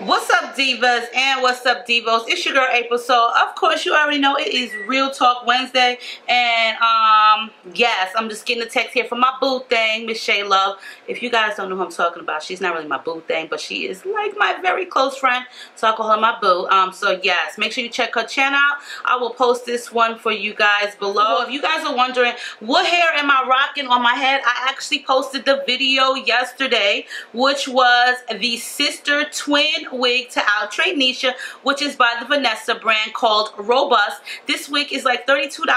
What's up divas and what's up divos? It's your girl April. So of course you already know it is Real Talk Wednesday and um yes I'm just getting a text here from my boo thing Miss Shaye Love. If you guys don't know who I'm talking about she's not really my boo thing but she is like my very close friend so I call her my boo. Um so yes make sure you check her channel out. I will post this one for you guys below. If you guys are wondering what hair am I rocking on my head I actually posted the video yesterday which was the sister twin wig to Outre Nisha, which is by the Vanessa brand called Robust. This wig is like $32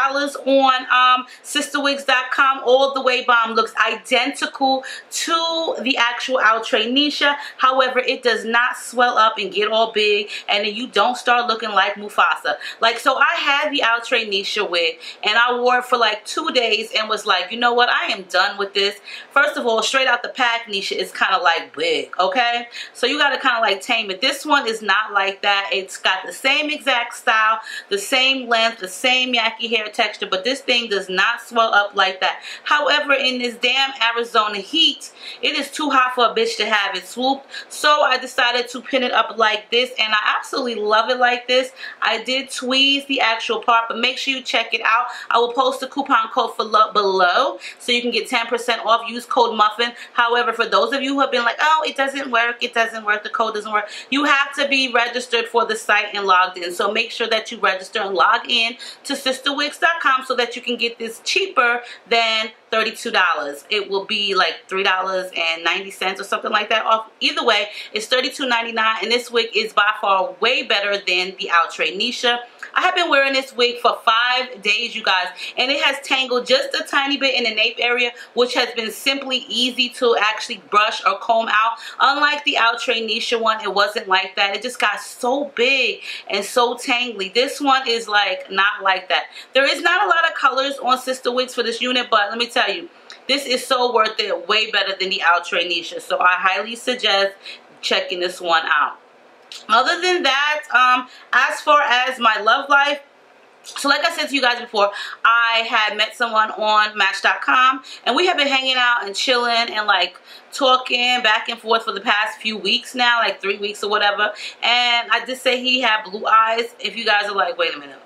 on um, sistawigs.com. All the way bomb looks identical to the actual Outre Nisha. However, it does not swell up and get all big and then you don't start looking like Mufasa. Like, so I had the Outre Nisha wig and I wore it for like two days and was like, you know what, I am done with this. First of all, straight out the pack, Nisha is kind of like big, okay? So you got to kind of like it. This one is not like that. It's got the same exact style, the same length, the same yaki hair texture, but this thing does not swell up like that. However, in this damn Arizona heat, it is too hot for a bitch to have it swooped. So I decided to pin it up like this, and I absolutely love it like this. I did tweeze the actual part, but make sure you check it out. I will post the coupon code for below so you can get 10% off. Use code MUFFIN. However, for those of you who have been like, oh, it doesn't work, it doesn't work, the code doesn't you have to be registered for the site and logged in. So make sure that you register and log in to sistawigs.com so that you can get this cheaper than $32. It will be like $3.90 or something like that off. Either way, it's $32.99 and this wig is by far way better than the Outre Nisha. I have been wearing this wig for five days, you guys, and it has tangled just a tiny bit in the nape area, which has been simply easy to actually brush or comb out. Unlike the Outre Nisha one, it wasn't like that. It just got so big and so tangly. This one is like not like that. There is not a lot of colors on Sista Wigs for this unit, but let me tell you, this is so worth it. Way better than the Outre Nisha. So I highly suggest checking this one out. Other than that, um, as far as my love life, so like I said to you guys before, I had met someone on Match.com and we have been hanging out and chilling and like talking back and forth for the past few weeks now, like three weeks or whatever. And I just say he had blue eyes. If you guys are like, wait a minute,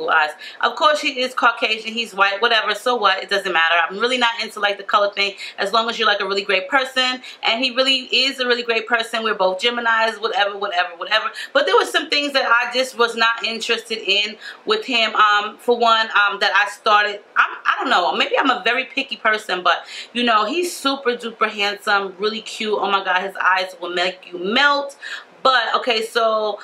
blue eyes. Of course, he is Caucasian. He's white. Whatever. So what? It doesn't matter. I'm really not into like the color thing. As long as you're like a really great person, and he really is a really great person. We're both Gemini's. Whatever. Whatever. Whatever. But there were some things that I just was not interested in with him. Um, for one, um, that I started. I'm, I don't know. Maybe I'm a very picky person, but you know, he's super duper handsome, really cute. Oh my God, his eyes will make you melt. But okay, so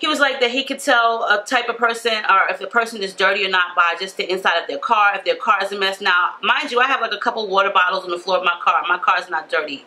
he was like that he could tell a type of person or if the person is dirty or not by just the inside of their car, if their car is a mess. Now, mind you, I have like a couple water bottles on the floor of my car. My car is not dirty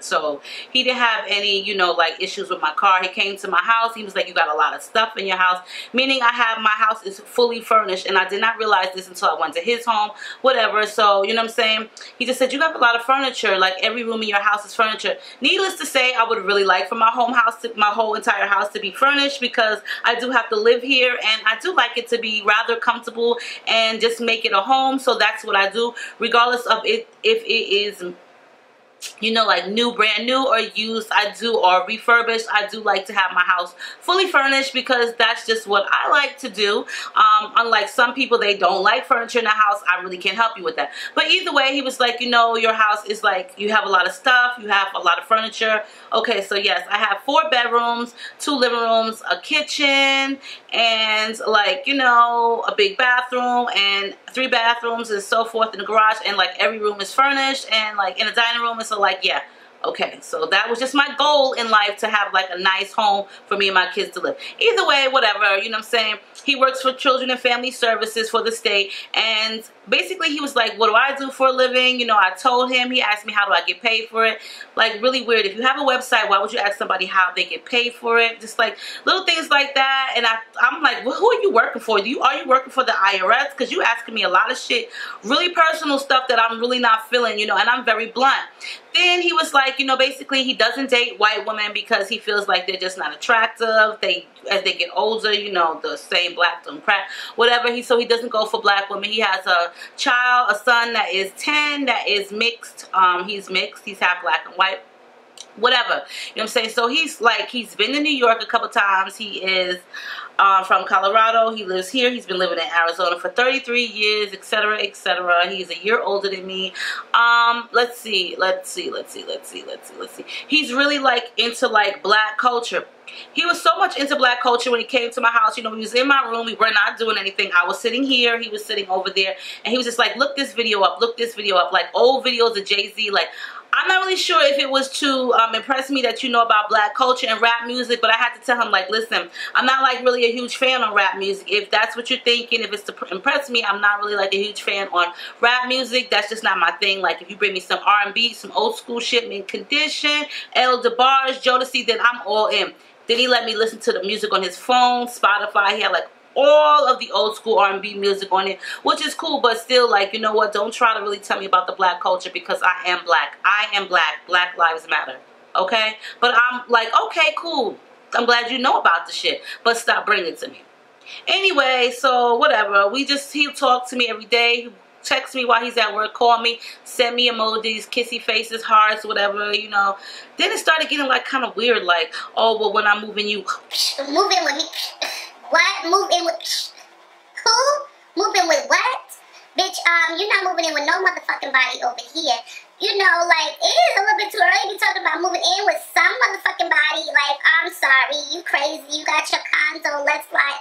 so he didn't have any, you know, like issues with my car. He came to my house. He was like, you got a lot of stuff in your house. Meaning I have, my house is fully furnished. And I did not realize this until I went to his home, whatever. So, you know what I'm saying? He just said, you have a lot of furniture. Like every room in your house is furniture. Needless to say, I would really like for my home house, to, my whole entire house to be furnished because I do have to live here. And I do like it to be rather comfortable and just make it a home. So that's what I do, regardless of it if it is you know like new brand new or used. I do or refurbished. I do like to have my house fully furnished because that's just what I like to do. Um, unlike some people they don't like furniture in the house. I really can't help you with that. But either way he was like you know your house is like you have a lot of stuff. You have a lot of furniture. Okay so yes I have four bedrooms two living rooms a kitchen and like you know a big bathroom and three bathrooms and so forth in the garage. And like every room is furnished and like in the dining room so like yeah okay so that was just my goal in life to have like a nice home for me and my kids to live. Either way whatever you know what i'm saying? He works for children and family services for the state and basically he was like what do I do for a living? You know I told him he asked me how do I get paid for it? Like really weird. If you have a website why would you ask somebody how they get paid for it? Just like little things like that. And I, I'm like well, who are you working for? Do you are you working for the IRS because you asking me a lot of shit really personal stuff that I'm really not feeling you know and I'm very blunt. Then he was like you know basically he doesn't date white women because he feels like they're just not attractive. They as they get older you know the same black don't crack whatever. He so he doesn't go for black women. He has a child, a son that is 10, that is mixed. Um, he's mixed. He's half black and white. Whatever. You know what I'm saying? So he's like, he's been to New York a couple times. He is uh, from Colorado. He lives here. He's been living in Arizona for 33 years, etc., etc. He's a year older than me. Um, let's see, let's see, let's see, let's see, let's see, let's see. He's really like into like black culture. He was so much into black culture when he came to my house. You know, he was in my room. We were not doing anything. I was sitting here. He was sitting over there. And he was just like, look this video up. Look this video up. Like old videos of Jay-Z. Like, I'm not really sure if it was to um, impress me that you know about black culture and rap music, but I had to tell him, like, listen, I'm not, like, really a huge fan on rap music. If that's what you're thinking, if it's to impress me, I'm not really, like, a huge fan on rap music. That's just not my thing. Like, if you bring me some R&B, some old school shit, Mint Condition, El DeBarge, Jodeci, then I'm all in. Then he let me listen to the music on his phone, Spotify. He had, like, all of the old school R&B music on it, which is cool, but still, like, you know what? Don't try to really tell me about the black culture because I am black. I am black. Black lives matter. Okay? But I'm like, okay, cool. I'm glad you know about the shit, but stop bringing it to me. Anyway, so whatever. We just, he'll talk to me every day He text me while he's at work, call me, send me emojis, kissy faces, hearts, whatever, you know. Then it started getting like kind of weird, like, oh, well, when I'm moving you. Moving with me. What? Move in with who? Moving with what? Bitch, um, you're not moving in with no motherfucking body over here. You know, like, it is a little bit too early to be talking about moving in with some motherfucking body. Like, I'm sorry, you crazy. You got your condo, let's like,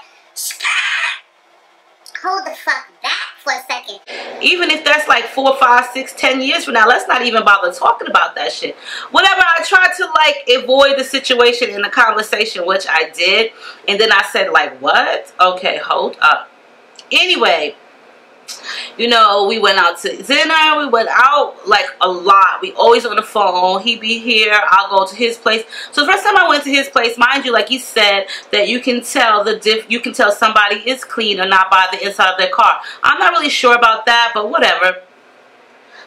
hold the fuck back for a second. Even if that's like four, five, six, ten years from now, let's not even bother talking about that shit. Whatever, I tried to like avoid the situation in the conversation, which I did. And then I said like, what? Okay, hold up. Anyway, you know, we went out to dinner. We went out like a lot. We always on the phone. He be here. I'll go to his place. So the first time I went to his place, mind you, like he said, that you can tell the diff. You can tell somebody is clean or not by the inside of their car. I'm not really sure about that, but whatever.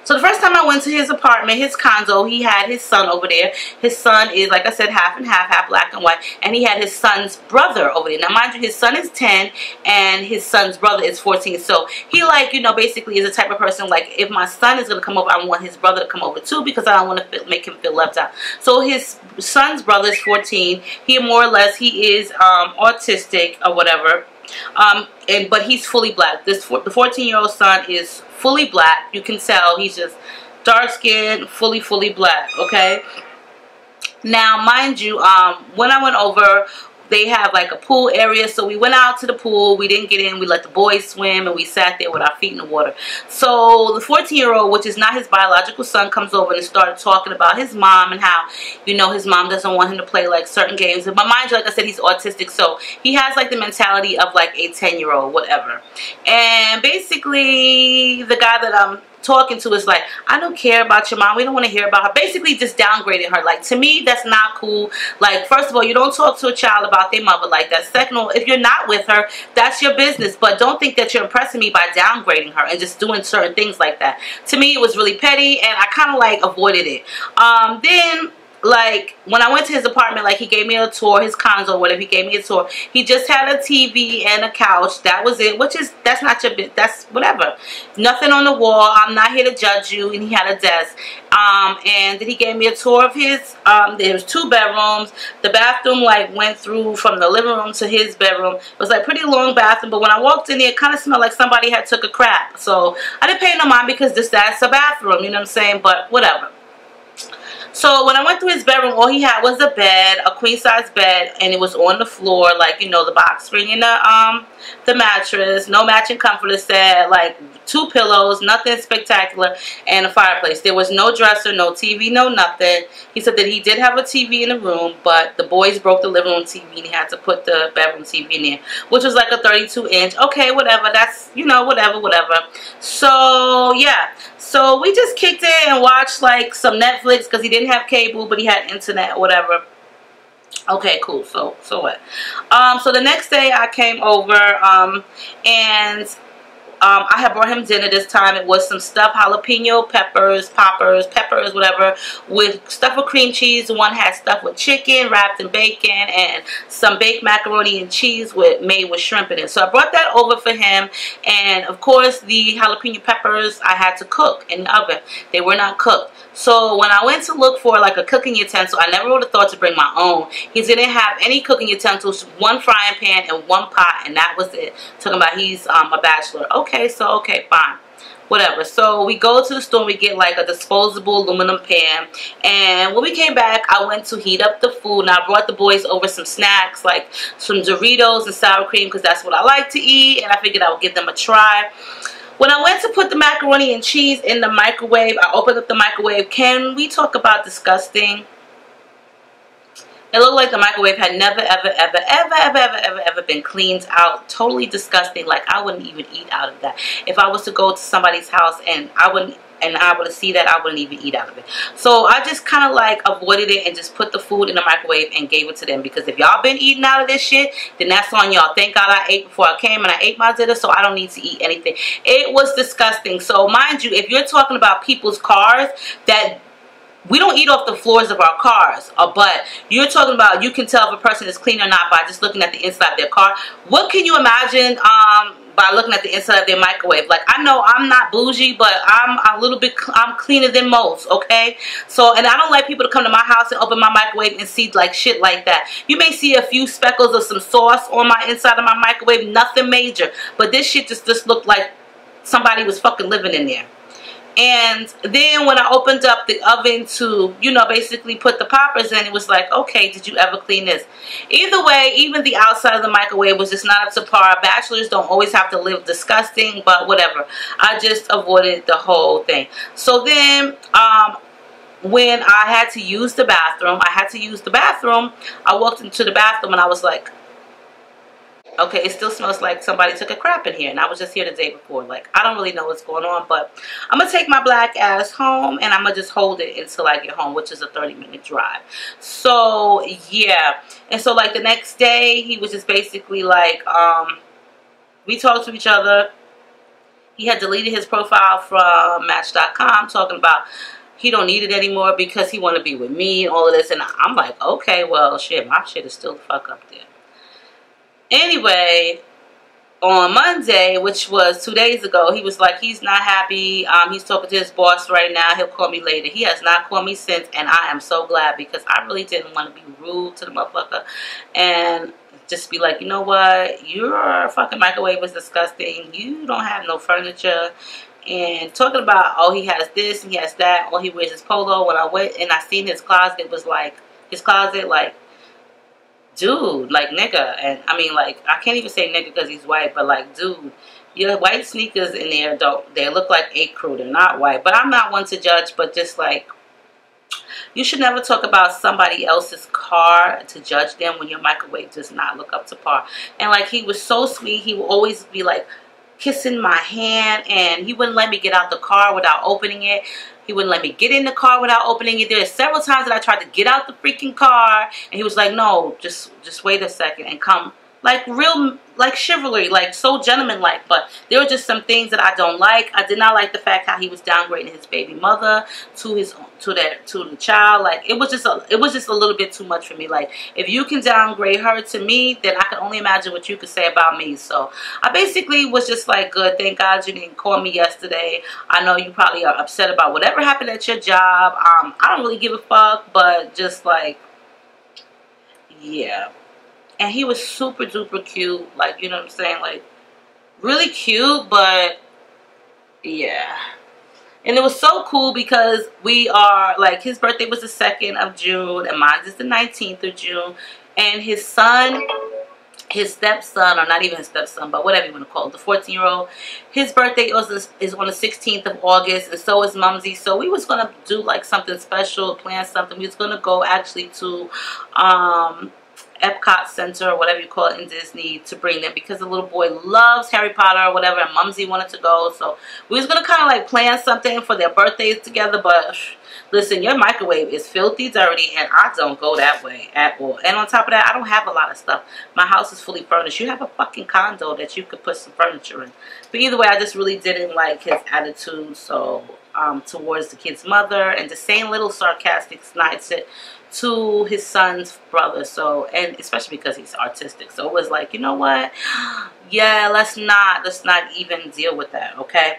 So the first time I went to his apartment, his condo, he had his son over there. His son is, like I said, half and half, half black and white. And he had his son's brother over there. Now, mind you, his son is 10 and his son's brother is 14. So he, like, you know, basically is the type of person, like, if my son is going to come over, I want his brother to come over too because I don't want to make him feel left out. So his son's brother is 14. He more or less, he is um, autistic or whatever. Um, and but he's fully black. This the 14 year old son is fully black. You can tell he's just dark skinned, fully fully black. Okay. Now, mind you, um, when I went over, they have like a pool area. So we went out to the pool. We didn't get in. We let the boys swim and we sat there with our feet in the water. So the 14 year old which is not his biological son comes over and started talking about his mom and how you know his mom doesn't want him to play like certain games. But mind you like I said he's autistic so he has like the mentality of like a 10 year old whatever. And basically the guy that I'm talking to is like, I don't care about your mom. We don't want to hear about her. Basically just downgrading her. Like, to me, that's not cool. Like, first of all, you don't talk to a child about their mother like that. Second of all, if you're not with her, that's your business. But don't think that you're impressing me by downgrading her and just doing certain things like that. To me, it was really petty, and I kind of, like, avoided it. Um, then like when I went to his apartment, like he gave me a tour, his condo, whatever, he gave me a tour. He just had a TV and a couch. That was it, which is, that's not your, bit that's whatever. Nothing on the wall. I'm not here to judge you. And he had a desk. Um, and then he gave me a tour of his, um, there was two bedrooms. The bathroom like went through from the living room to his bedroom. It was like pretty long bathroom, but when I walked in there, it kind of smelled like somebody had took a crap. So I didn't pay no mind because this, that's a bathroom, you know what I'm saying? But whatever. So when I went to his bedroom, all he had was a bed, a queen size bed, and it was on the floor, like you know, the box spring and the um the mattress, no matching comforter set, like two pillows, nothing spectacular, and a fireplace. There was no dresser, no TV, no nothing. He said that he did have a TV in the room, but the boys broke the living room TV and he had to put the bedroom TV in there, which was like a 32 inch. Okay, whatever. That's you know, whatever, whatever. So yeah. So we just kicked it and watched like some Netflix because he didn't have cable, but he had internet or whatever. Okay, cool. So, so what? Um, so the next day I came over, um, and um, I had brought him dinner this time. It was some stuffed jalapeno peppers, poppers, peppers, whatever, with stuff with cream cheese. One had stuff with chicken wrapped in bacon and some baked macaroni and cheese with made with shrimp in it. So I brought that over for him. And of course, the jalapeno peppers I had to cook in the oven. They were not cooked. So when I went to look for like a cooking utensil, I never would have thought to bring my own. He didn't have any cooking utensils, one frying pan and one pot, and that was it. Talking about he's um, a bachelor. Okay, so okay, fine whatever. So we go to the store we get like a disposable aluminum pan. And when we came back, I went to heat up the food and I brought the boys over some snacks like some Doritos and sour cream because that's what I like to eat. And I figured I would give them a try. When I went to put the macaroni and cheese in the microwave, I opened up the microwave. Can we talk about disgusting? It looked like the microwave had never, ever, ever, ever, ever, ever, ever, ever been cleaned out. Totally disgusting. Like, I wouldn't even eat out of that. If I was to go to somebody's house and I wouldn't and I would see that, I wouldn't even eat out of it. So I just kind of like avoided it and just put the food in the microwave and gave it to them. Because if y'all been eating out of this shit, then that's on y'all. Thank God I ate before I came and I ate my dinner, so I don't need to eat anything. It was disgusting. So mind you, if you're talking about people's cars that we don't eat off the floors of our cars uh, but you're talking about you can tell if a person is clean or not by just looking at the inside of their car what can you imagine um, by looking at the inside of their microwave. Like I know I'm not bougie but I'm a little bit I'm cleaner than most okay? So and I don't like people to come to my house and open my microwave and see like shit like that. You may see a few speckles of some sauce on my inside of my microwave nothing major but this shit just just looked like somebody was fucking living in there and then when I opened up the oven to, you know, basically put the poppers in, it was like, okay, did you ever clean this? Either way, even the outside of the microwave was just not up to par. Bachelors don't always have to live disgusting, but whatever. I just avoided the whole thing. So then, um, when I had to use the bathroom, I had to use the bathroom. I walked into the bathroom and I was like, Okay, it still smells like somebody took a crap in here. And I was just here the day before. Like, I don't really know what's going on. But I'm going to take my black ass home. And I'm going to just hold it until I get home. Which is a 30 minute drive. So, yeah. And so, like, the next day, he was just basically like, um, we talked to each other. He had deleted his profile from Match.com. Talking about he don't need it anymore because he want to be with me and all of this. And I'm like, okay, well, shit, my shit is still the fuck up there. Anyway, on Monday, which was two days ago, he was like, he's not happy. Um, he's talking to his boss right now. He'll call me later. He has not called me since, and I am so glad because I really didn't want to be rude to the motherfucker and just be like, you know what? Your fucking microwave is disgusting. You don't have no furniture. And talking about, oh, he has this and he has that. All he wears his polo. When I went and I seen his closet, was like, his closet, like, dude, like nigga, and I mean like I can't even say nigga because he's white, but like dude, your white sneakers in there don't they look like a crew? They're not white, but I'm not one to judge, but just like you should never talk about somebody else's car to judge them when your microwave does not look up to par. And like he was so sweet, he would always be like kissing my hand and he wouldn't let me get out the car without opening it. He wouldn't let me get in the car without opening it. There are several times that I tried to get out the freaking car and he was like, no, just just wait a second and come like real like chivalry like so gentleman like but there were just some things that i don't like. I did not like the fact how he was downgrading his baby mother to his to that to the child. Like it was just a it was just a little bit too much for me. Like if you can downgrade her to me then i can only imagine what you could say about me. So i basically was just like good thank god you didn't call me yesterday. I know you probably are upset about whatever happened at your job. Um i don't really give a fuck but just like yeah and he was super duper cute like you know what i'm saying like really cute but yeah and it was so cool because we are like his birthday was the 2nd of june and mine is the 19th of june and his son his stepson, or not even his stepson, but whatever you want to call it, the 14 year old, his birthday is, is on the 16th of August, and so is Mumsy. So we was going to do like something special, plan something. We was going to go actually to um, Epcot Center or whatever you call it in Disney to bring them because the little boy loves Harry Potter or whatever and Mumsy wanted to go. So we was going to kind of like plan something for their birthdays together. But listen, your microwave is filthy dirty and I don't go that way at all. And on top of that, I don't have a lot of stuff. My house is fully furnished. You have a fucking condo that you could put some furniture in. But either way, I just really didn't like his attitude. So um, towards the kid's mother and the same little sarcastic snides to his son's brother so and especially because he's artistic. So it was like you know what? Yeah let's not let's not even deal with that okay?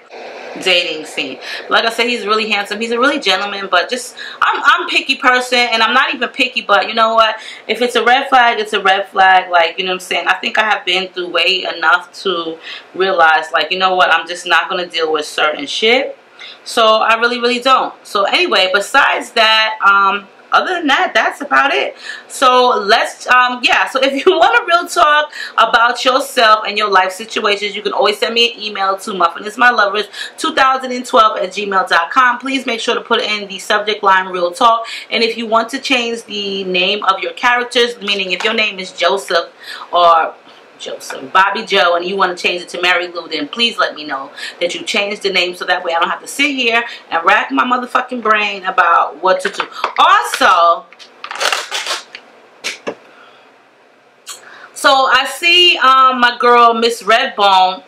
Dating scene. Like i said he's really handsome. He's a really gentleman but just i'm i'm picky person and i'm not even picky but you know what? If it's a red flag it's a red flag like you know what i'm saying? I think i have been through way enough to realize like you know what? I'm just not going to deal with certain shit. So I really, really don't. So anyway, besides that, um, other than that, that's about it. So let's, um, yeah, so if you want a real talk about yourself and your life situations, you can always send me an email to muffinismylovers2012 at gmail.com. Please make sure to put in the subject line real talk. And if you want to change the name of your characters, meaning if your name is Joseph or Joseph, Bobby Joe, and you want to change it to Mary Lou, then please let me know that you changed the name so that way I don't have to sit here and rack my motherfucking brain about what to do. Also, so I see um, my girl, Miss Redbone,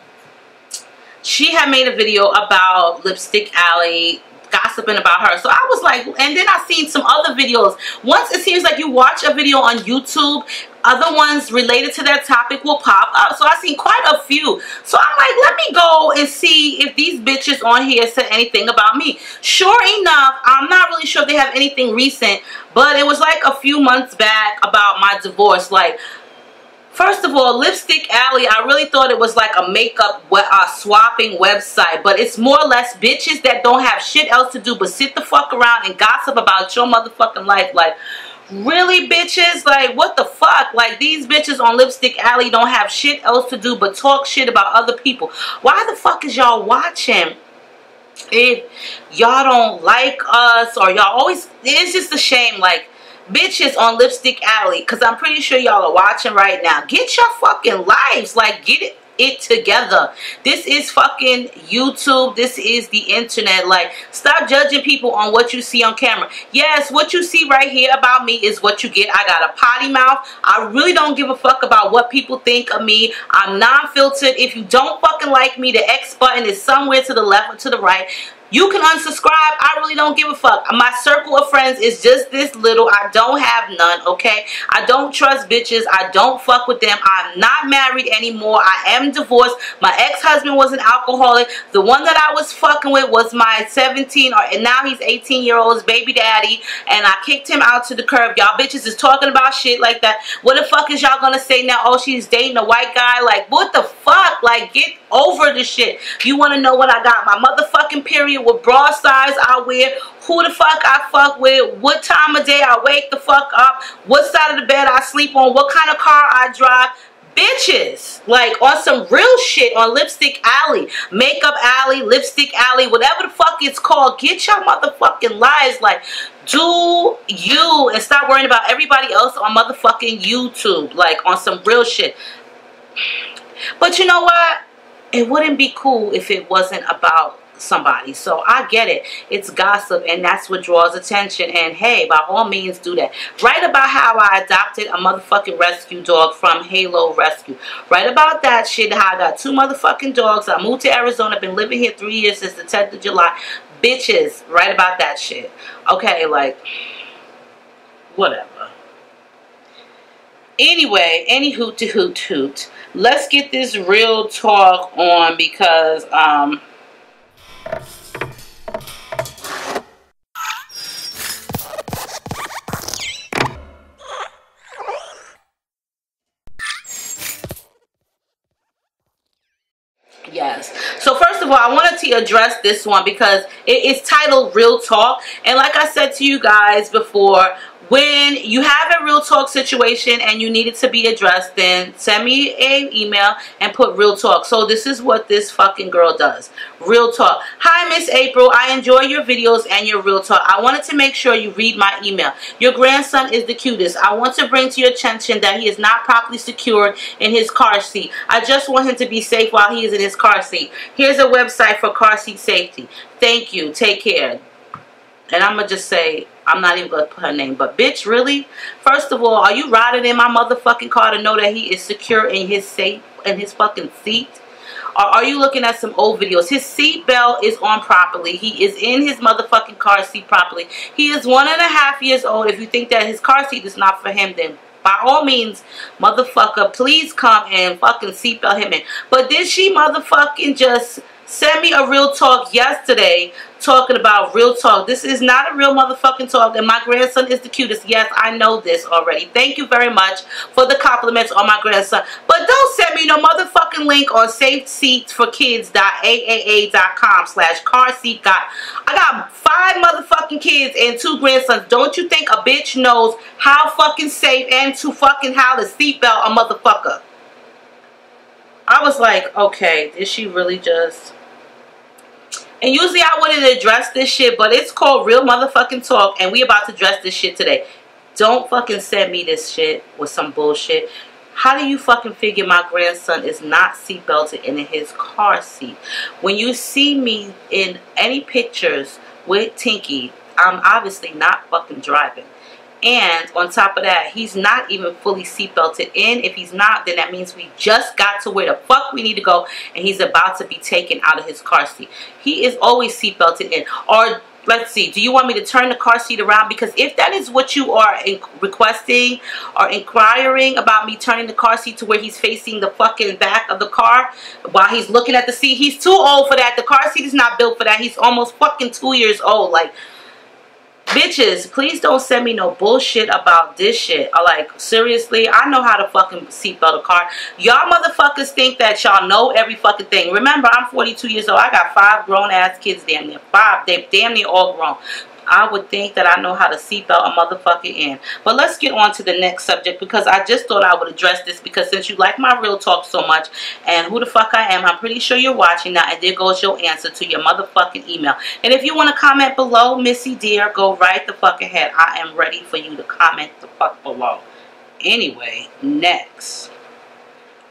she had made a video about Lipstick Alley gossiping about her. So I was like, and then I seen some other videos. Once it seems like you watch a video on YouTube, other ones related to that topic will pop up. So I seen quite a few. So I'm like, let me go and see if these bitches on here said anything about me. Sure enough, I'm not really sure if they have anything recent, but it was like a few months back about my divorce. Like, First of all, Lipstick Alley, I really thought it was like a makeup uh, swapping website. But it's more or less bitches that don't have shit else to do but sit the fuck around and gossip about your motherfucking life. Like, really bitches? Like, what the fuck? Like, these bitches on Lipstick Alley don't have shit else to do but talk shit about other people. Why the fuck is y'all watching? If y'all don't like us or y'all always, it's just a shame. Like, bitches on Lipstick Alley, because I'm pretty sure y'all are watching right now. Get your fucking lives. Like, get it it together. This is fucking YouTube. This is the internet. Like, stop judging people on what you see on camera. Yes, what you see right here about me is what you get. I got a potty mouth. I really don't give a fuck about what people think of me. I'm non-filtered. If you don't fucking like me, the X button is somewhere to the left or to the right. You can unsubscribe. I really don't give a fuck. My circle of friends is just this little. I don't have none, okay? I don't trust bitches. I don't fuck with them. I'm not married anymore. I am divorced. My ex-husband was an alcoholic. The one that I was fucking with was my 17 or and now he's 18 year old's baby daddy. And I kicked him out to the curb. Y'all bitches is talking about shit like that. What the fuck is y'all gonna say now? Oh, she's dating a white guy. Like, what the fuck? Like, get over the shit. You wanna know what I got? My motherfucking period what bra size I wear, who the fuck I fuck with, what time of day I wake the fuck up, what side of the bed I sleep on, what kind of car I drive. Bitches, like on some real shit on Lipstick Alley, Makeup Alley, Lipstick Alley, whatever the fuck it's called. Get your motherfucking lives. Like, do you and stop worrying about everybody else on motherfucking YouTube. Like, on some real shit. But you know what? It wouldn't be cool if it wasn't about somebody. So I get it. It's gossip and that's what draws attention. And hey, by all means do that. Write about how I adopted a motherfucking rescue dog from Halo Rescue. Write about that shit. How I got two motherfucking dogs. I moved to Arizona. Been living here three years since the 10th of July. Bitches, write about that shit. Okay, like, whatever. Anyway, any hoot to hoot hoot. Let's get this real talk on because, um, Yes. So first of all, I wanted to address this one because it is titled Real Talk. And like I said to you guys before, when you have a real talk situation and you need it to be addressed, then send me an email and put real talk. So this is what this fucking girl does. Real talk. Hi, Miss April. I enjoy your videos and your real talk. I wanted to make sure you read my email. Your grandson is the cutest. I want to bring to your attention that he is not properly secured in his car seat. I just want him to be safe while he is in his car seat. Here's a website for car seat safety. Thank you. Take care. And I'm to just say, I'm not even to put her name. But bitch, really? First of all, are you riding in my motherfucking car to know that he is secure in his safe, in his fucking seat? Or are you looking at some old videos? His seat belt is on properly. He is in his motherfucking car seat properly. He is one and a half years old. If you think that his car seat is not for him, then by all means, motherfucker, please come and fucking seatbelt him in. But did she motherfucking just send me a real talk yesterday talking about real talk. This is not a real motherfucking talk and my grandson is the cutest. Yes, I know this already. Thank you very much for the compliments on my grandson. But don't send me no motherfucking link on safeseatsforkids.aaa.com slash car seat guy. I got five motherfucking kids and two grandsons. Don't you think a bitch knows how fucking safe and to fucking how to seatbelt a motherfucker? I was like, okay, did she really just... And usually I wouldn't address this shit, but it's called real motherfucking talk, and we about to address this shit today. Don't fucking send me this shit with some bullshit. How do you fucking figure my grandson is not seatbelted in his car seat? When you see me in any pictures with Tinky, I'm obviously not fucking driving. And on top of that, he's not even fully seatbelted in. If he's not, then that means we just got to where the fuck we need to go and he's about to be taken out of his car seat. He is always seatbelted in. Or let's see, do you want me to turn the car seat around? Because if that is what you are requesting or inquiring about me turning the car seat to where he's facing the fucking back of the car while he's looking at the seat, he's too old for that. The car seat is not built for that. He's almost fucking two years old. Like, Bitches, please don't send me no bullshit about this shit. I like, seriously, I know how to fucking seatbelt a car. Y'all motherfuckers think that y'all know every fucking thing. Remember, I'm 42 years old. I got five grown-ass kids damn near. Five. They damn near all grown. I would think that I know how to seatbelt a motherfucker in. But let's get on to the next subject because I just thought I would address this because since you like my real talk so much and who the fuck I am, I'm pretty sure you're watching now and there goes your answer to your motherfucking email. And if you want to comment below, Missy dear, go right the fuck ahead. I am ready for you to comment the fuck below. Anyway, next.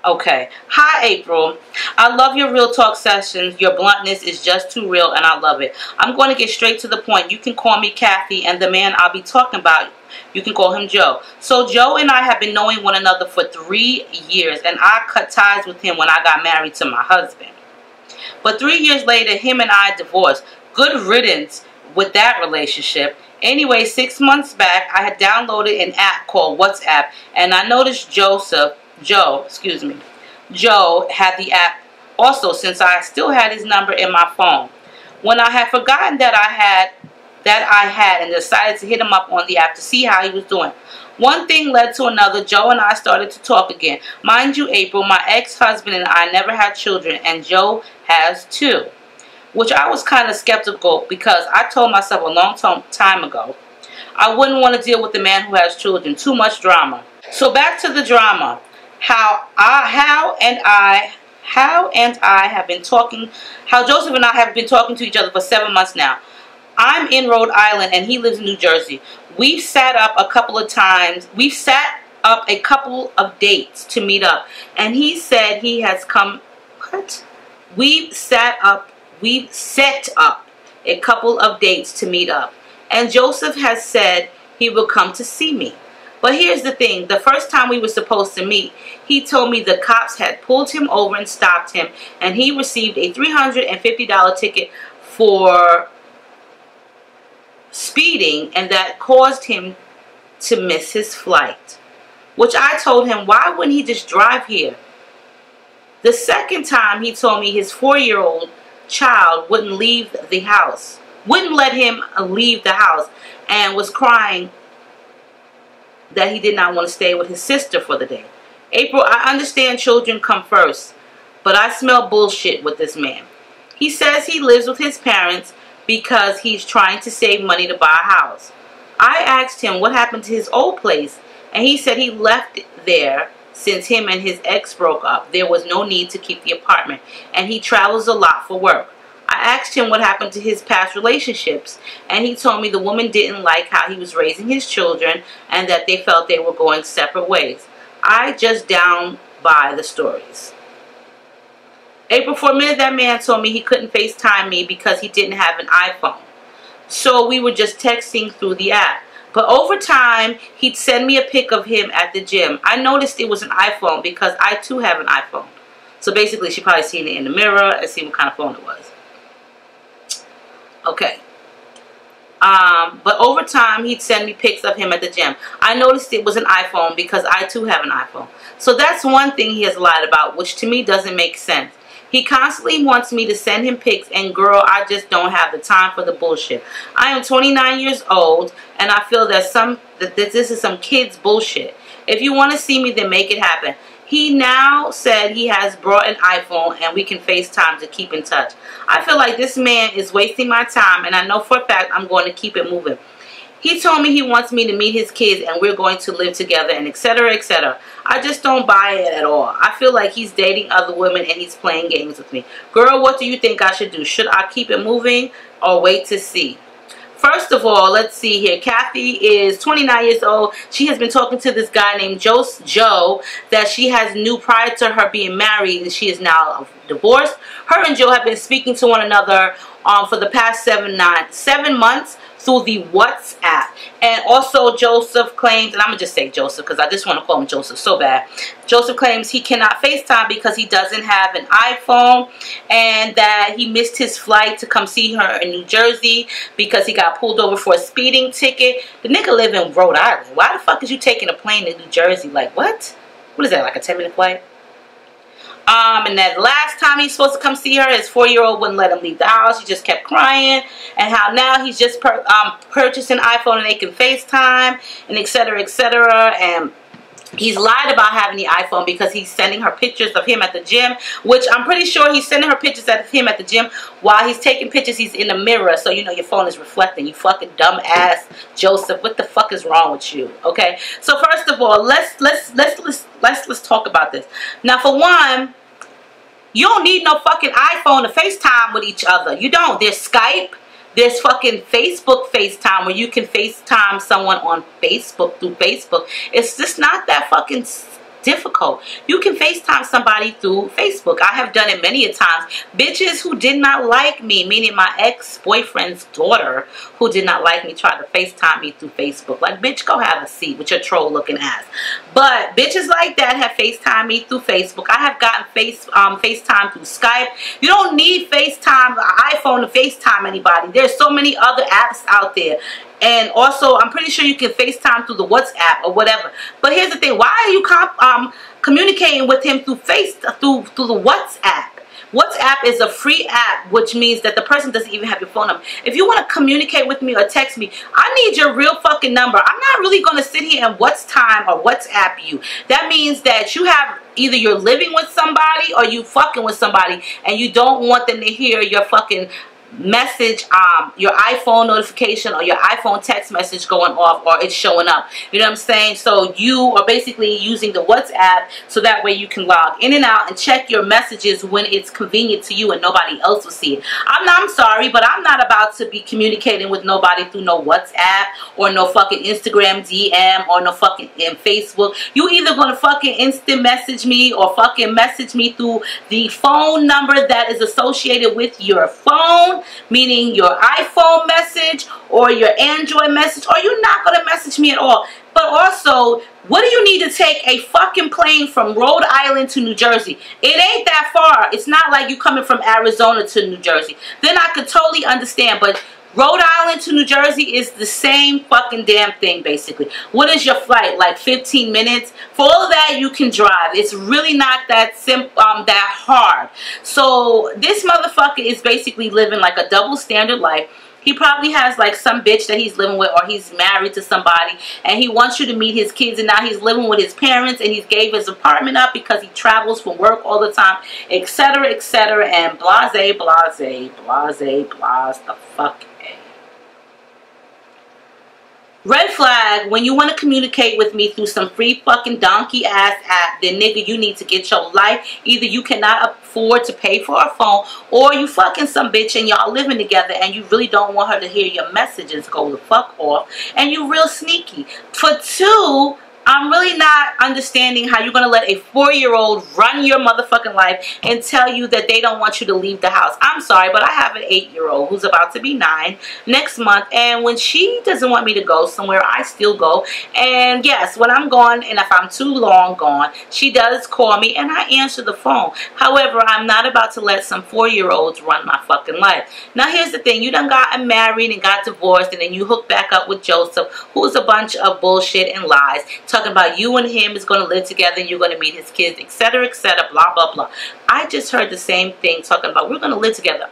Okay. Hi, April. I love your real talk sessions. Your bluntness is just too real, and I love it. I'm going to get straight to the point. You can call me Kathy, and the man I'll be talking about, you can call him Joe. So Joe and I have been knowing one another for three years, and I cut ties with him when I got married to my husband. But three years later, him and I divorced. Good riddance with that relationship. Anyway, six months back, I had downloaded an app called WhatsApp, and I noticed Joseph Joe, excuse me, Joe had the app also since I still had his number in my phone. When I had forgotten that I had that I had and decided to hit him up on the app to see how he was doing. One thing led to another. Joe and I started to talk again. Mind you, April, my ex-husband and I never had children, and Joe has two. Which I was kind of skeptical because I told myself a long time ago I wouldn't want to deal with a man who has children. Too much drama. So back to the drama how I, how and I, how and I have been talking, how Joseph and I have been talking to each other for seven months now. I'm in Rhode Island and he lives in New Jersey. We've sat up a couple of times. We've sat up a couple of dates to meet up. And he said he has come, what? We've sat up, we've set up a couple of dates to meet up. And Joseph has said he will come to see me. But here's the thing. The first time we were supposed to meet, he told me the cops had pulled him over and stopped him. And he received a $350 ticket for speeding. And that caused him to miss his flight. Which I told him, why wouldn't he just drive here? The second time he told me his four-year-old child wouldn't leave the house. Wouldn't let him leave the house. And was crying that he did not want to stay with his sister for the day. April, I understand children come first, but I smell bullshit with this man. He says he lives with his parents because he's trying to save money to buy a house. I asked him what happened to his old place, and he said he left there since him and his ex broke up. There was no need to keep the apartment, and he travels a lot for work. I asked him what happened to his past relationships, and he told me the woman didn't like how he was raising his children and that they felt they were going separate ways. I just down by the stories. April 4 minute, that man told me he couldn't FaceTime me because he didn't have an iPhone. So we were just texting through the app. But over time, he'd send me a pic of him at the gym. I noticed it was an iPhone because I too have an iPhone. So basically, she probably seen it in the mirror and seen what kind of phone it was. Okay. Um, but over time, he'd send me pics of him at the gym. I noticed it was an iPhone because I too have an iPhone. So that's one thing he has lied about, which to me doesn't make sense. He constantly wants me to send him pics, and girl, I just don't have the time for the bullshit. I am 29 years old, and I feel that some that this is some kids bullshit. If you want to see me, then make it happen. He now said he has brought an iPhone and we can FaceTime to keep in touch. I feel like this man is wasting my time and I know for a fact I'm going to keep it moving. He told me he wants me to meet his kids and we're going to live together and etc. etc. I just don't buy it at all. I feel like he's dating other women and he's playing games with me. Girl, what do you think I should do? Should I keep it moving or wait to see? First of all, let's see here. Kathy is 29 years old. She has been talking to this guy named Joe, Joe that she has knew prior to her being married and she is now divorced. Her and Joe have been speaking to one another um, for the past seven, nine, seven months through the WhatsApp. And also Joseph claims, and I'm going to just say Joseph because I just want to call him Joseph so bad. Joseph claims he cannot FaceTime because he doesn't have an iPhone and that he missed his flight to come see her in New Jersey because he got pulled over for a speeding ticket. The nigga live in Rhode Island. Why the fuck is you taking a plane to New Jersey? Like, what? What is that, like a 10 minute flight? Um, and that last time he's supposed to come see her, his four-year-old wouldn't let him leave the house. He just kept crying. And how now he's just per, um, purchased an iPhone and they can FaceTime and etc. etc. And he's lied about having the iPhone because he's sending her pictures of him at the gym, which I'm pretty sure he's sending her pictures of him at the gym while he's taking pictures. He's in the mirror, so you know your phone is reflecting. You fucking dumbass Joseph. What the fuck is wrong with you? Okay. So first of all, let's let's let's let's let's let's talk about this. Now, for one. You don't need no fucking iPhone to FaceTime with each other. You don't. There's Skype. There's fucking Facebook FaceTime where you can FaceTime someone on Facebook through Facebook. It's just not that fucking difficult. You can FaceTime somebody through Facebook. I have done it many a times. Bitches who did not like me, meaning my ex-boyfriend's daughter who did not like me tried to FaceTime me through Facebook. Like, bitch, go have a seat with your troll looking ass. But bitches like that have FaceTime me through Facebook. I have gotten face um, FaceTime through Skype. You don't need FaceTime, iPhone to FaceTime anybody. There's so many other apps out there. And also, I'm pretty sure you can FaceTime through the WhatsApp or whatever. But here's the thing. Why are you um, communicating with him through face through through the WhatsApp? WhatsApp is a free app, which means that the person doesn't even have your phone number. If you want to communicate with me or text me, I need your real fucking number. I'm not really going to sit here and what's time or WhatsApp you. That means that you have either you're living with somebody or you fucking with somebody and you don't want them to hear your fucking message um your iphone notification or your iphone text message going off or it's showing up. You know what i'm saying? So you are basically using the whatsapp so that way you can log in and out and check your messages when it's convenient to you and nobody else will see it. I'm not i'm sorry but i'm not about to be communicating with nobody through no whatsapp or no fucking instagram dm or no fucking in facebook. You either gonna fucking instant message me or fucking message me through the phone number that is associated with your phone meaning your iPhone message or your Android message, or you're not going to message me at all. But also, what do you need to take a fucking plane from Rhode Island to New Jersey? It ain't that far. It's not like you coming from Arizona to New Jersey. Then I could totally understand, but Rhode Island to New Jersey is the same fucking damn thing, basically. What is your flight? Like 15 minutes? For all of that, you can drive. It's really not that simple, um, that hard. So this motherfucker is basically living like a double standard life. He probably has like some bitch that he's living with or he's married to somebody and he wants you to meet his kids and now he's living with his parents and he gave his apartment up because he travels for work all the time, etc., etc. and blase, blase, blase, blase, the fuck Red flag, when you want to communicate with me through some free fucking donkey ass app, then nigga, you need to get your life. Either you cannot afford to pay for a phone, or you fucking some bitch and y'all living together and you really don't want her to hear your messages go the fuck off. And you real sneaky. For two, I'm really not understanding how you're going to let a four-year-old run your motherfucking life and tell you that they don't want you to leave the house. I'm sorry, but I have an eight-year-old who's about to be nine next month. And when she doesn't want me to go somewhere, I still go. And yes, when I'm gone and if I'm too long gone, she does call me and I answer the phone. However, I'm not about to let some four-year-olds run my fucking life. Now, here's the thing. You done got married and got divorced and then you hook back up with Joseph, who's a bunch of bullshit and lies talking about you and him is going to live together you're going to meet his kids, etc., etc., blah, blah, blah. I just heard the same thing talking about we're going to live together.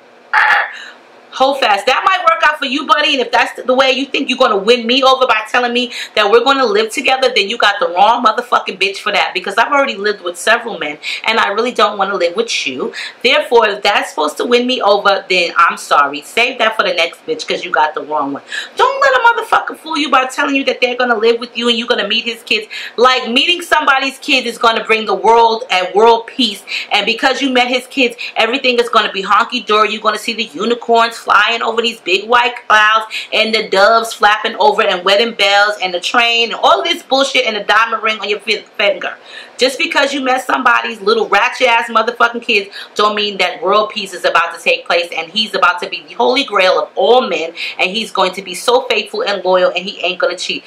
Hold fast. That might work out for you, buddy. And if that's the way you think you're going to win me over by telling me that we're going to live together, then you got the wrong motherfucking bitch for that. Because I've already lived with several men. And I really don't want to live with you. Therefore, if that's supposed to win me over, then I'm sorry. Save that for the next bitch because you got the wrong one. Don't let a motherfucker fool you by telling you that they're going to live with you and you're going to meet his kids. Like meeting somebody's kids is going to bring the world and world peace. And because you met his kids, everything is going to be honky-dory. You're going to see the unicorns flying over these big white clouds and the doves flapping over and wedding bells and the train and all this bullshit and the diamond ring on your finger. Just because you met somebody's little ratchet ass motherfucking kids don't mean that world peace is about to take place and he's about to be the holy grail of all men and he's going to be so faithful and loyal and he ain't gonna cheat.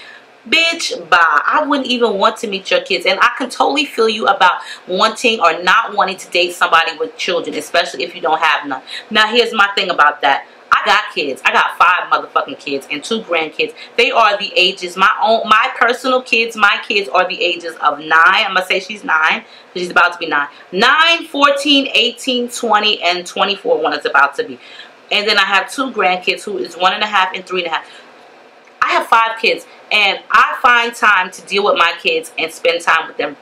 Bitch bye. I wouldn't even want to meet your kids and i can totally feel you about wanting or not wanting to date somebody with children especially if you don't have none. Now here's my thing about that I got kids. I got five motherfucking kids and two grandkids. They are the ages, my own, my personal kids, my kids are the ages of nine. I'm going to say she's nine. She's about to be nine. Nine, 14, 18, 20, and 24 when it's about to be. And then I have two grandkids who is one and a half and three and a half. I have five kids and I find time to deal with my kids and spend time with them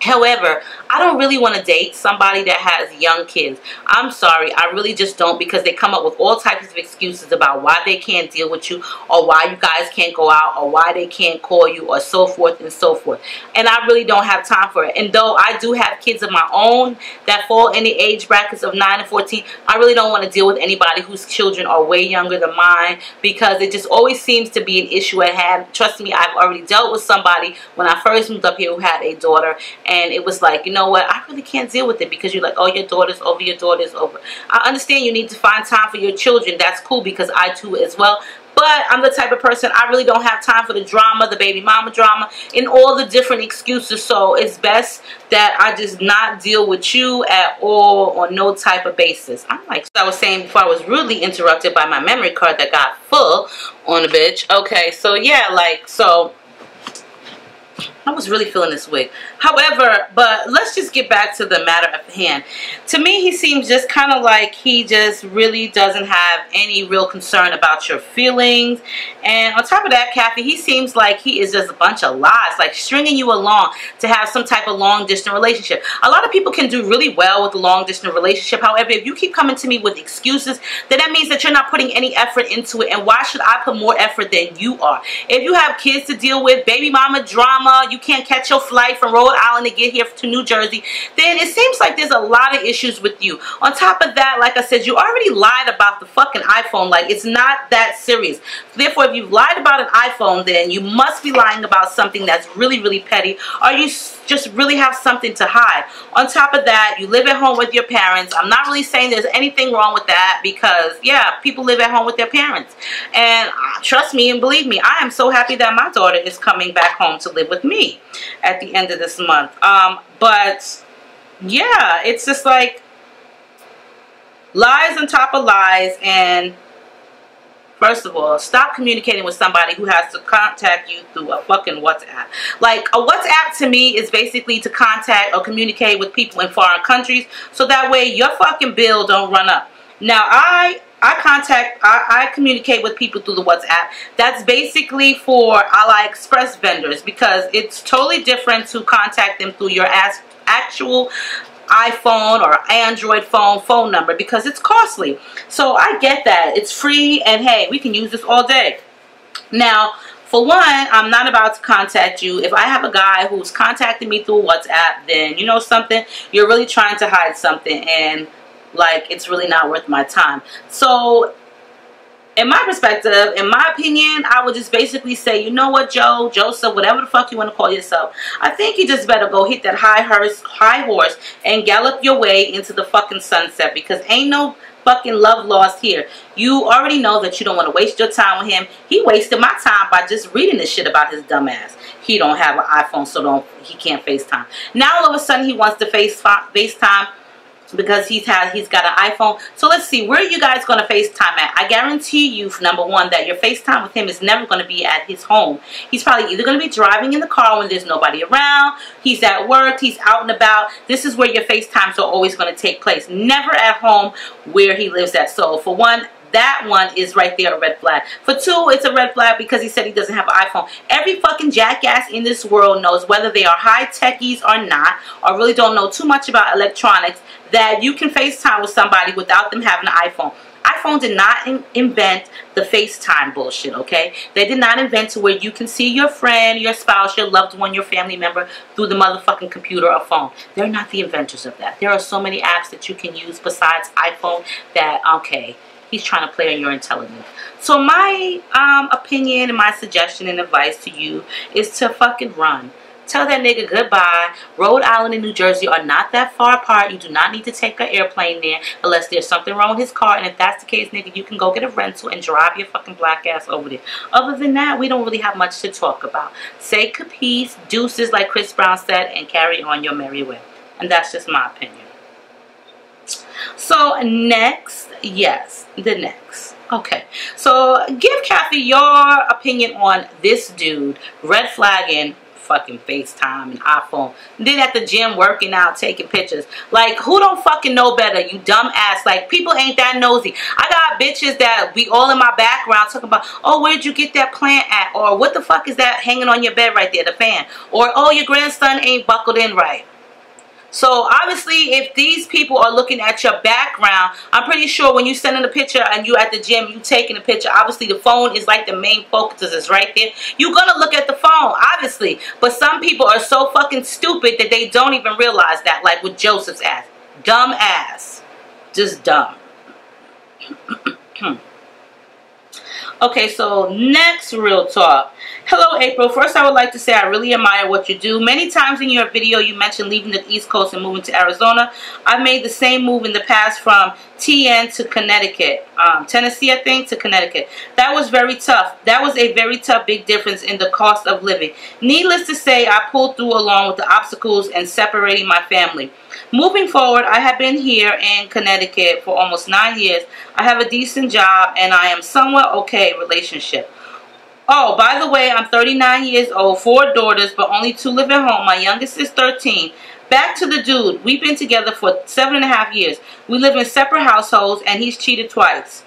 However, I don't really want to date somebody that has young kids. I'm sorry, I really just don't because they come up with all types of excuses about why they can't deal with you or why you guys can't go out or why they can't call you or so forth and so forth. And I really don't have time for it. And though I do have kids of my own that fall in the age brackets of 9 and 14, I really don't want to deal with anybody whose children are way younger than mine because it just always seems to be an issue at hand. Trust me, I've already dealt with somebody when I first moved up here who had a daughter and it was like, you know what, I really can't deal with it because you're like, oh, your daughter's over, your daughter's over. I understand you need to find time for your children. That's cool because I too as well. But I'm the type of person, I really don't have time for the drama, the baby mama drama, and all the different excuses. So it's best that I just not deal with you at all on no type of basis. I'm like so I was saying before I was rudely interrupted by my memory card that got full on a bitch. Okay, so yeah, like, so I was really feeling this wig. However, but let's just get back to the matter of hand. To me, he seems just kind of like he just really doesn't have any real concern about your feelings. And on top of that, Kathy, he seems like he is just a bunch of lies, like stringing you along to have some type of long distance relationship. A lot of people can do really well with a long distance relationship. However, if you keep coming to me with excuses, then that means that you're not putting any effort into it. And why should I put more effort than you are? If you have kids to deal with, baby mama drama, you can't catch your flight from Rhode Island to get here to New Jersey, then it seems like there's a lot of issues with you. On top of that, like I said, you already lied about the fucking iPhone. Like, it's not that serious. Therefore, if you've lied about an iPhone, then you must be lying about something that's really, really petty, or you just really have something to hide. On top of that, you live at home with your parents. I'm not really saying there's anything wrong with that because, yeah, people live at home with their parents. And uh, trust me and believe me, I am so happy that my daughter is coming back home to live with me at the end of this month. Um, but yeah, it's just like lies on top of lies and First of all, stop communicating with somebody who has to contact you through a fucking WhatsApp. Like, a WhatsApp to me is basically to contact or communicate with people in foreign countries so that way your fucking bill don't run up. Now, I I contact, I, I, communicate with people through the WhatsApp. That's basically for AliExpress vendors because it's totally different to contact them through your actual iPhone or Android phone phone number because it's costly. So I get that. It's free and hey, we can use this all day. Now, for one, I'm not about to contact you. If I have a guy who's contacting me through WhatsApp, then you know something, you're really trying to hide something and like it's really not worth my time. So in my perspective, in my opinion, I would just basically say, you know what, Joe, Joseph, whatever the fuck you want to call yourself, I think you just better go hit that high horse, high horse and gallop your way into the fucking sunset because ain't no fucking love lost here. You already know that you don't want to waste your time with him. He wasted my time by just reading this shit about his dumbass. He don't have an iPhone, so don't he can't FaceTime. Now all of a sudden he wants to face FaceTime because he's had he's got an iPhone. So let's see, where are you guys going to FaceTime at? I guarantee you, number one, that your FaceTime with him is never going to be at his home. He's probably either going to be driving in the car when there's nobody around, he's at work, he's out and about. This is where your FaceTimes are always going to take place. Never at home where he lives at. So for one, that one is right there a red flag. For two, it's a red flag because he said he doesn't have an iPhone. Every fucking jackass in this world knows whether they are high techies or not, or really don't know too much about electronics, that you can FaceTime with somebody without them having an iPhone. iPhone did not in invent the FaceTime bullshit, okay? They did not invent to where you can see your friend, your spouse, your loved one, your family member through the motherfucking computer or phone. They're not the inventors of that. There are so many apps that you can use besides iPhone that, okay, he's trying to play on your intelligence. So my um, opinion and my suggestion and advice to you is to fucking run. Tell that nigga goodbye. Rhode Island and New Jersey are not that far apart. You do not need to take an airplane there unless there's something wrong with his car. And if that's the case, nigga, you can go get a rental and drive your fucking black ass over there. Other than that, we don't really have much to talk about. Say capiche, deuces like Chris Brown said, and carry on your merry way. And that's just my opinion. So next, yes, the next. Okay, so give Kathy your opinion on this dude red flagging fucking FaceTime and iPhone. then at the gym working out, taking pictures. Like, who don't fucking know better, you dumb ass? Like, people ain't that nosy. I got bitches that be all in my background talking about, oh, where'd you get that plant at? Or what the fuck is that hanging on your bed right there, the fan? Or, oh, your grandson ain't buckled in right. So obviously, if these people are looking at your background, I'm pretty sure when you send in a picture and you at the gym, you taking a picture, obviously the phone is like the main focus is right there. You're to look at the phone, obviously. But some people are so fucking stupid that they don't even realize that, like with Joseph's ass. Dumb ass. Just dumb. okay, so next real talk. Hello, April. First, I would like to say I really admire what you do. Many times in your video, you mentioned leaving the East Coast and moving to Arizona. I've made the same move in the past from TN to Connecticut, um, Tennessee, I think, to Connecticut. That was very tough. That was a very tough, big difference in the cost of living. Needless to say, I pulled through along with the obstacles and separating my family. Moving forward, I have been here in Connecticut for almost nine years. I have a decent job and I am somewhat okay relationship. Oh, by the way, I'm 39 years old, four daughters, but only two live at home. My youngest is 13. Back to the dude. We've been together for seven and a half years. We live in separate households, and he's cheated twice.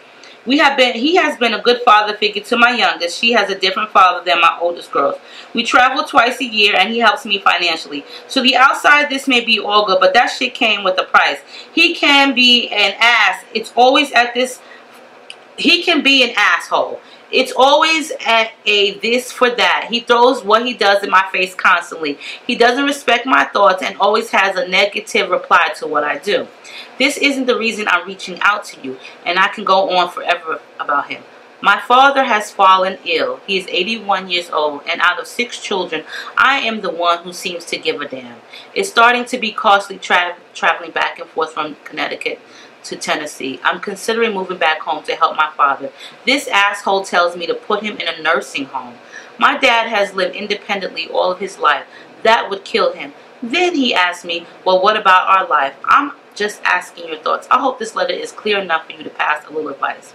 We have been. He has been a good father figure to my youngest. She has a different father than my oldest girls. We travel twice a year, and he helps me financially. So the outside, this may be all good, but that shit came with a price. He can be an ass. It's always at this. He can be an asshole. It's always at a this for that. He throws what he does in my face constantly. He doesn't respect my thoughts and always has a negative reply to what I do. This isn't the reason I'm reaching out to you, and I can go on forever about him. My father has fallen ill. He is 81 years old, and out of six children, I am the one who seems to give a damn. It's starting to be costly tra traveling back and forth from Connecticut to Tennessee. I'm considering moving back home to help my father. This asshole tells me to put him in a nursing home. My dad has lived independently all of his life. That would kill him. Then he asked me, well, what about our life? I'm just asking your thoughts. I hope this letter is clear enough for you to pass a little advice.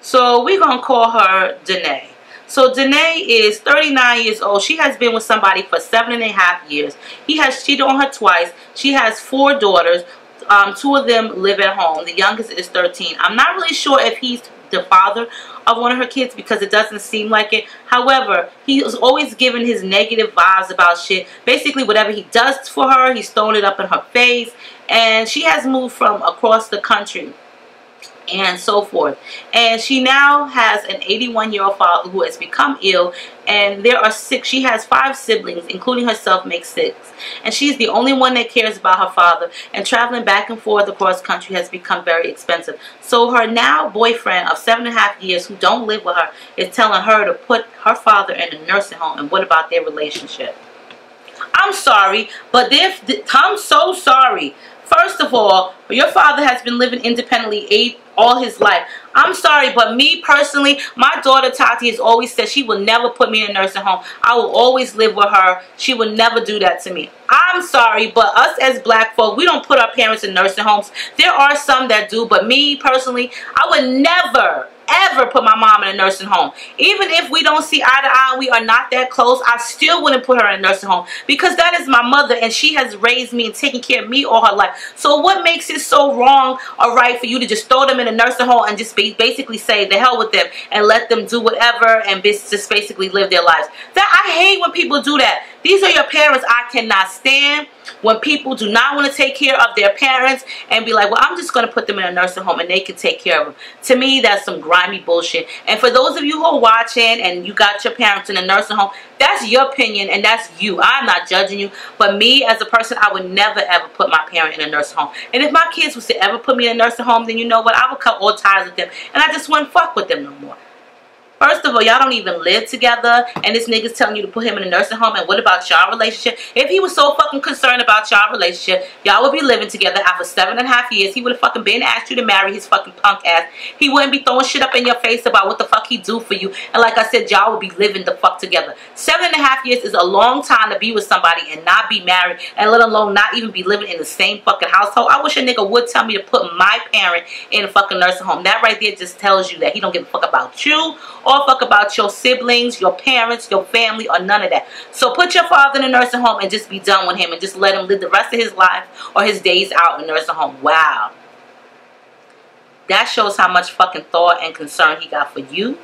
So we're going to call her Danae. So Danae is 39 years old. She has been with somebody for seven and a half years. He has cheated on her twice. She has four daughters. Um, two of them live at home. The youngest is 13. I'm not really sure if he's the father of one of her kids because it doesn't seem like it. However, he's always giving his negative vibes about shit. Basically, whatever he does for her, he's throwing it up in her face. And she has moved from across the country and so forth. And she now has an 81 year old father who has become ill and there are six, she has five siblings, including herself makes six. And she's the only one that cares about her father and traveling back and forth across country has become very expensive. So her now boyfriend of seven and a half years who don't live with her is telling her to put her father in a nursing home and what about their relationship? I'm sorry, but if I'm so sorry. First of all, your father has been living independently eight all his life. I'm sorry, but me personally, my daughter Tati has always said she will never put me in a nursing home. I will always live with her. She will never do that to me. I'm sorry, but us as black folk, we don't put our parents in nursing homes. There are some that do, but me personally, I would never, ever put my mom in a nursing home. Even if we don't see eye to eye, we are not that close, I still wouldn't put her in a nursing home because that is my mother and she has raised me and taken care of me all her life. So what makes it so wrong or right for you to just throw them in a nursing home and just be, basically say the hell with them and let them do whatever and just basically live their lives? That I hate when people do that. These are your parents I cannot stand when people do not want to take care of their parents and be like, well, I'm just going to put them in a nursing home and they can take care of them. To me, that's some grimy bullshit. And for those of you who are watching and you got your parents in a nursing home, that's your opinion and that's you. I'm not judging you. But me as a person, I would never ever put my parent in a nursing home. And if my kids was to ever put me in a nursing home, then you know what? I would cut all ties with them and I just wouldn't fuck with them no more. First of all, y'all don't even live together, and this nigga's telling you to put him in a nursing home, and what about y'all relationship? If he was so fucking concerned about y'all relationship, y'all would be living together after seven and a half years. He would have fucking been asked you to marry his fucking punk ass. He wouldn't be throwing shit up in your face about what the fuck he do for you. And like I said, y'all would be living the fuck together. Seven and a half years is a long time to be with somebody and not be married, and let alone not even be living in the same fucking household. I wish a nigga would tell me to put my parent in a fucking nursing home. That right there just tells you that he don't give a fuck about you or fuck about your siblings, your parents, your family, or none of that. So put your father in a nursing home and just be done with him and just let him live the rest of his life or his days out in a nursing home. Wow. That shows how much fucking thought and concern he got for you,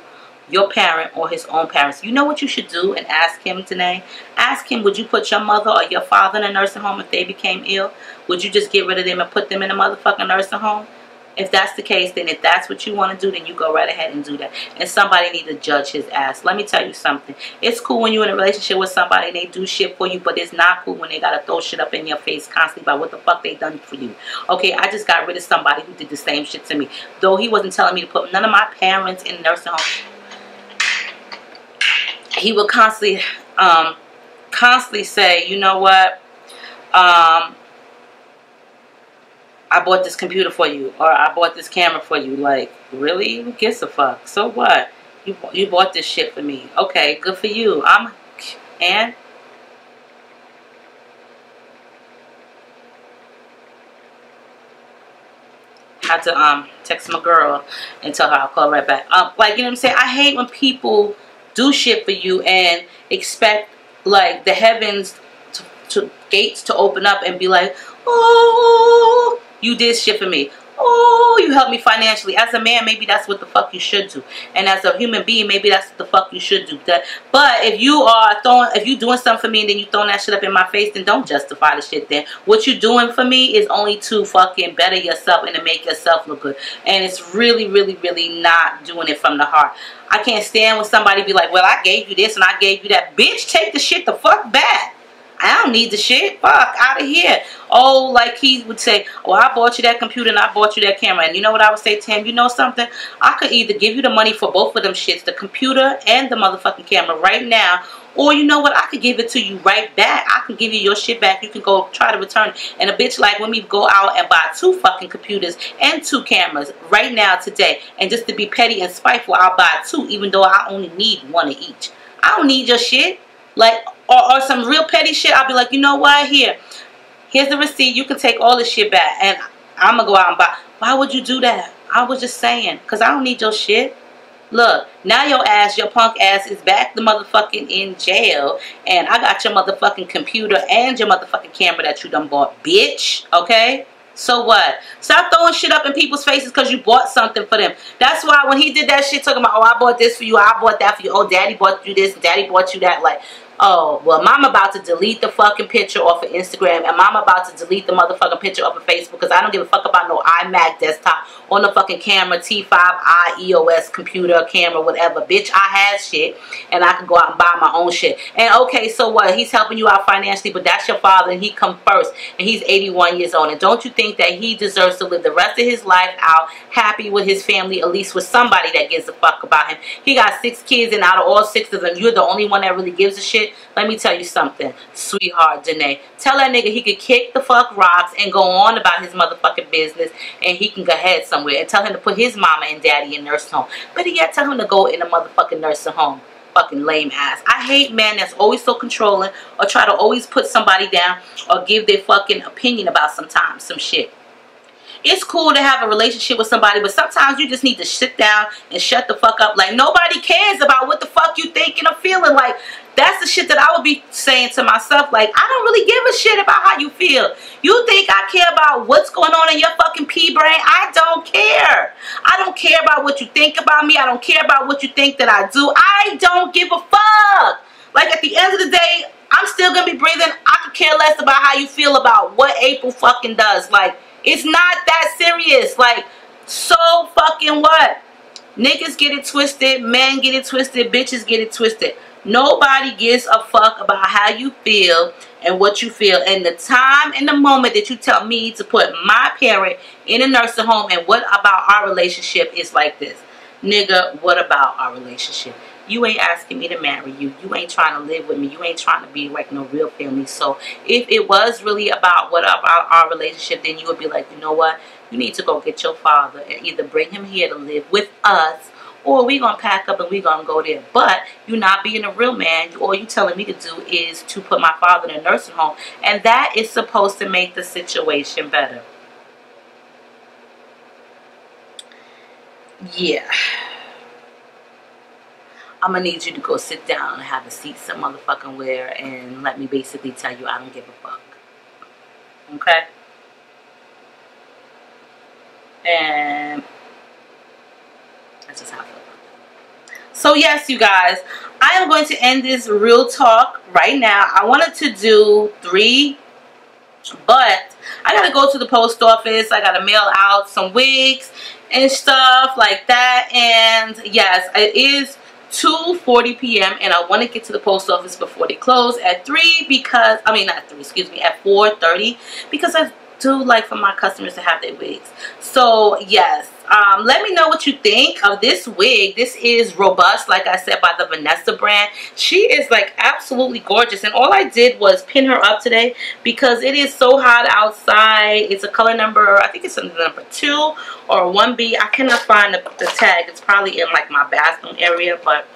your parent, or his own parents. You know what you should do and ask him today? Ask him, would you put your mother or your father in a nursing home if they became ill? Would you just get rid of them and put them in a motherfucking nursing home? If that's the case, then if that's what you want to do, then you go right ahead and do that. And somebody need to judge his ass. Let me tell you something. It's cool when you're in a relationship with somebody and they do shit for you, but it's not cool when they got to throw shit up in your face constantly about what the fuck they done for you. Okay, I just got rid of somebody who did the same shit to me. Though he wasn't telling me to put none of my parents in nursing home. He would constantly, um, constantly say, you know what, um, I bought this computer for you or I bought this camera for you. Like, really? Who gives a fuck? So what? You, you bought this shit for me. Okay, good for you. I'm, and? Had to um text my girl and tell her I'll call right back. Um, like, you know what I'm saying? I hate when people do shit for you and expect, like, the heavens to, to gates to open up and be like, oh, you did shit for me. Oh, you helped me financially. As a man, maybe that's what the fuck you should do. And as a human being, maybe that's what the fuck you should do. But if you are throwing, if you doing something for me and then you throwing that shit up in my face, then don't justify the shit then. What you doing for me is only to fucking better yourself and to make yourself look good. And it's really, really, really not doing it from the heart. I can't stand when somebody be like, well, I gave you this and I gave you that. Bitch, take the shit the fuck back. I don't need the shit. Fuck, out of here. Oh, like he would say, well, I bought you that computer and I bought you that camera. And you know what I would say to him? You know something? I could either give you the money for both of them shits, the computer and the motherfucking camera right now. Or you know what? I could give it to you right back. I can give you your shit back. You can go try to return it. And a bitch like when we go out and buy two fucking computers and two cameras right now today. And just to be petty and spiteful, I'll buy two even though I only need one of each. I don't need your shit. Like, or, or some real petty shit, I'll be like, you know what? Here, here's the receipt. You can take all this shit back. And I'm going to go out and buy. Why would you do that? I was just saying. Because I don't need your shit. Look, now your ass, your punk ass is back the motherfucking in jail. And I got your motherfucking computer and your motherfucking camera that you done bought, bitch. Okay? So what? Stop throwing shit up in people's faces because you bought something for them. That's why when he did that shit talking about, oh, I bought this for you, I bought that for you, oh, daddy bought you this, daddy bought you that. Like, oh, well, mom about to delete the fucking picture off of Instagram and mom about to delete the motherfucking picture off of Facebook because I don't give a fuck about no iMac desktop on the fucking camera, T5i EOS computer, camera, whatever. Bitch, I have shit and I can go out and buy my own shit. And okay, so what? He's helping you out financially, but that's your father and he come first and he's 81 years old. And don't you think that he deserves to live the rest of his life out happy with his family, at least with somebody that gives a fuck about him? He got six kids and out of all six of them, you're the only one that really gives a shit. Let me tell you something, sweetheart Danae. Tell that nigga he could kick the fuck rocks and go on about his motherfucking business and he can go ahead somewhere and tell him to put his mama and daddy in nursing home. But yet tell him to go in a motherfucking nursing home fucking lame ass. I hate men that's always so controlling or try to always put somebody down or give their fucking opinion about sometimes some shit. It's cool to have a relationship with somebody, but sometimes you just need to sit down and shut the fuck up. Like, nobody cares about what the fuck you thinking or feeling. Like, that's the shit that I would be saying to myself. Like, I don't really give a shit about how you feel. You think I care about what's going on in your fucking pea brain? I don't care. I don't care about what you think about me. I don't care about what you think that I do. I don't give a fuck. Like, at the end of the day, I'm still going to be breathing. I could care less about how you feel about what April fucking does. Like, it's not that serious. Like, so fucking what? Niggas get it twisted. Men get it twisted. Bitches get it twisted. Nobody gives a fuck about how you feel and what you feel. And the time and the moment that you tell me to put my parent in a nursing home and what about our relationship is like this. Nigga, what about our relationship? You ain't asking me to marry you. You ain't trying to live with me. You ain't trying to be like no real family. So if it was really about what about our relationship, then you would be like, you know what? You need to go get your father and either bring him here to live with us or we gonna pack up and we gonna go there. But you not being a real man. All you telling me to do is to put my father in a nursing home, and that is supposed to make the situation better. Yeah. I'm gonna need you to go sit down and have a seat some motherfucking where and let me basically tell you I don't give a fuck. Okay? And that's just how I feel So yes, you guys, I am going to end this real talk right now. I wanted to do three, but I gotta go to the post office. I gotta mail out some wigs and stuff like that. And yes, it is 2.40 p.m. and I want to get to the post office before they close at 3 because, I mean not 3, excuse me, at 4.30 because I do like for my customers to have their wigs. So yes, um, let me know what you think of this wig. This is Robust, like I said, by the Vanessa brand. She is like absolutely gorgeous. And all I did was pin her up today because it is so hot outside. It's a color number, I think it's number 2 or 1B. I cannot find the, the tag. It's probably in like my bathroom area, but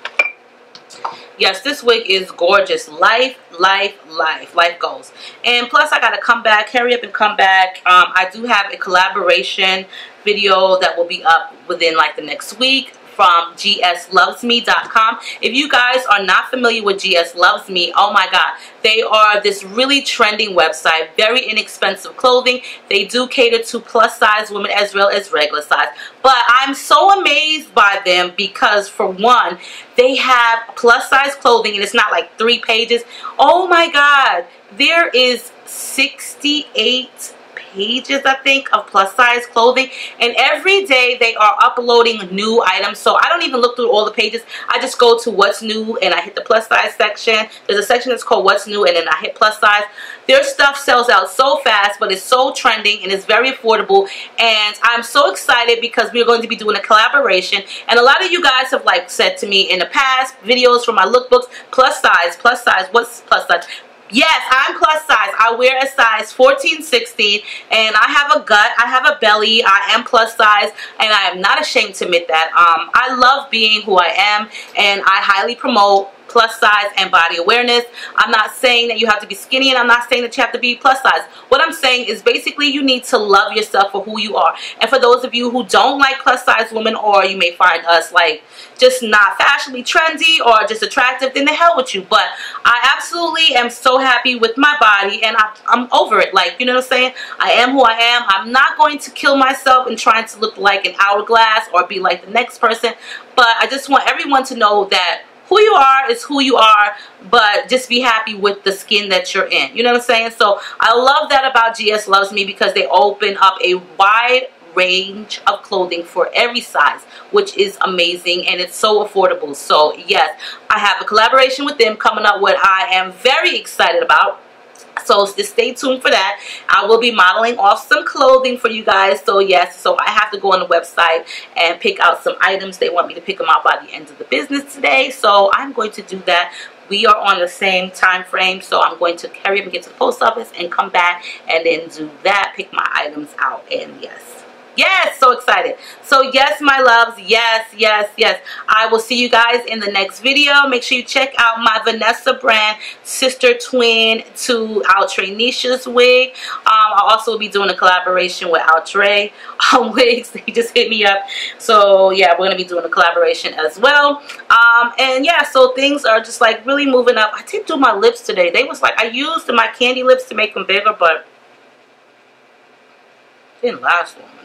yes this wig is gorgeous life life life life goes and plus i gotta come back hurry up and come back um, i do have a collaboration video that will be up within like the next week from gslovesme.com. If you guys are not familiar with GS Loves Me, oh my god, they are this really trending website, very inexpensive clothing. They do cater to plus size women as well as regular size. But I'm so amazed by them because for one, they have plus size clothing and it's not like three pages. Oh my god, there is 68 pages, I think, of plus size clothing. And every day they are uploading new items. So I don't even look through all the pages. I just go to what's new and I hit the plus size section. There's a section that's called what's new and then I hit plus size. Their stuff sells out so fast, but it's so trending and it's very affordable. And I'm so excited because we're going to be doing a collaboration. And a lot of you guys have like said to me in the past videos from my lookbooks, plus size, plus size, what's plus size? Yes, I'm plus size. I wear a size 14, 16, and I have a gut, I have a belly, I am plus size, and I am not ashamed to admit that. Um, I love being who I am, and I highly promote plus size and body awareness. I'm not saying that you have to be skinny and I'm not saying that you have to be plus size. What I'm saying is basically you need to love yourself for who you are. And for those of you who don't like plus size women or you may find us like just not fashionably trendy or just attractive, then the hell with you. But I absolutely am so happy with my body and I, I'm over it. Like, you know what I'm saying? I am who I am. I'm not going to kill myself in trying to look like an hourglass or be like the next person. But I just want everyone to know that who you are is who you are, but just be happy with the skin that you're in. You know what I'm saying? So I love that about GS Loves Me because they open up a wide range of clothing for every size which is amazing and it's so affordable so yes I have a collaboration with them coming up what I am very excited about so just stay tuned for that. I will be modeling off some clothing for you guys. So yes so i have to go on the website and pick out some items. They want me to pick them out by the end of the business today. So i'm going to do that. We are on the same time frame. So i'm going to carry and get to the post office and come back and then do that pick my items out. And yes Yes, so excited. So yes, my loves, yes, yes, yes. I will see you guys in the next video. Make sure you check out my Vanessa brand sister twin to Outre Neesha's wig. Um, I'll also be doing a collaboration with Outre um, wigs. They just hit me up. So yeah, we're going to be doing a collaboration as well. Um, and yeah, so things are just like really moving up. I did do my lips today. They was like, I used my candy lips to make them bigger, but didn't last long.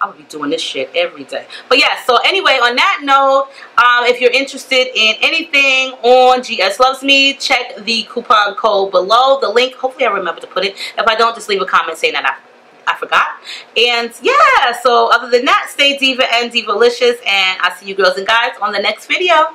I would be doing this shit every day. But yeah, so anyway, on that note, um, if you're interested in anything on GS Loves Me, check the coupon code below. The link, hopefully I remember to put it. If I don't, just leave a comment saying that I, I forgot. And yeah, so other than that, stay diva and divalicious. And I'll see you girls and guys on the next video.